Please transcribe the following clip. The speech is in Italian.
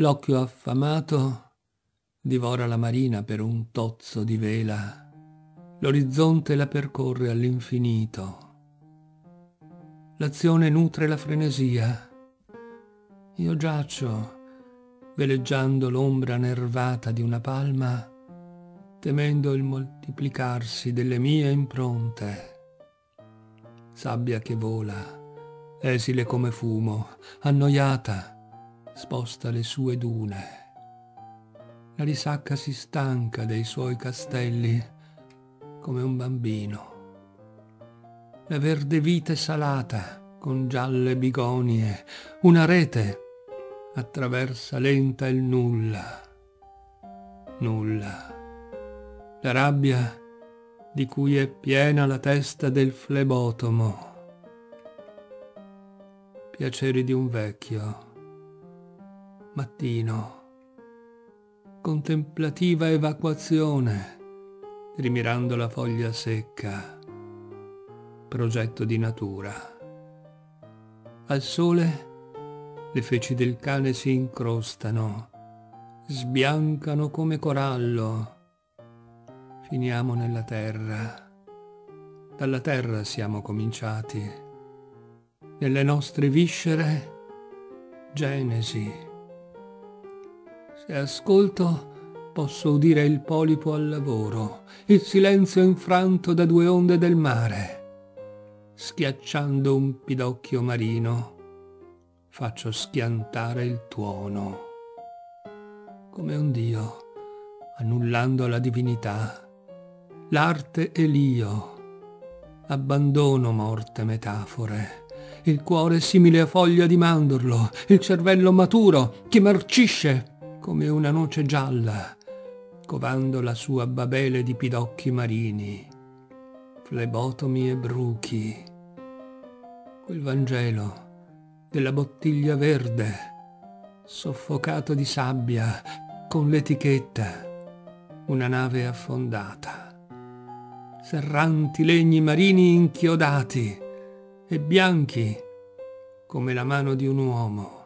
L'occhio affamato divora la marina per un tozzo di vela, l'orizzonte la percorre all'infinito. L'azione nutre la frenesia. Io giaccio, veleggiando l'ombra nervata di una palma, temendo il moltiplicarsi delle mie impronte. Sabbia che vola, esile come fumo, annoiata, sposta le sue dune. La risacca si stanca dei suoi castelli come un bambino. La verde vite salata con gialle bigonie, una rete attraversa lenta il nulla. Nulla. La rabbia di cui è piena la testa del flebotomo. Piaceri di un vecchio mattino, contemplativa evacuazione, rimirando la foglia secca, progetto di natura. Al sole le feci del cane si incrostano, sbiancano come corallo. Finiamo nella terra. Dalla terra siamo cominciati. Nelle nostre viscere, Genesi. Se ascolto, posso udire il polipo al lavoro, il silenzio infranto da due onde del mare. Schiacciando un pidocchio marino, faccio schiantare il tuono. Come un dio, annullando la divinità, l'arte e l'io. Abbandono morte metafore. Il cuore simile a foglia di mandorlo, il cervello maturo che marcisce come una noce gialla, covando la sua babele di pidocchi marini, flebotomi e bruchi. Quel Vangelo della bottiglia verde, soffocato di sabbia, con l'etichetta, una nave affondata. Serranti legni marini inchiodati e bianchi come la mano di un uomo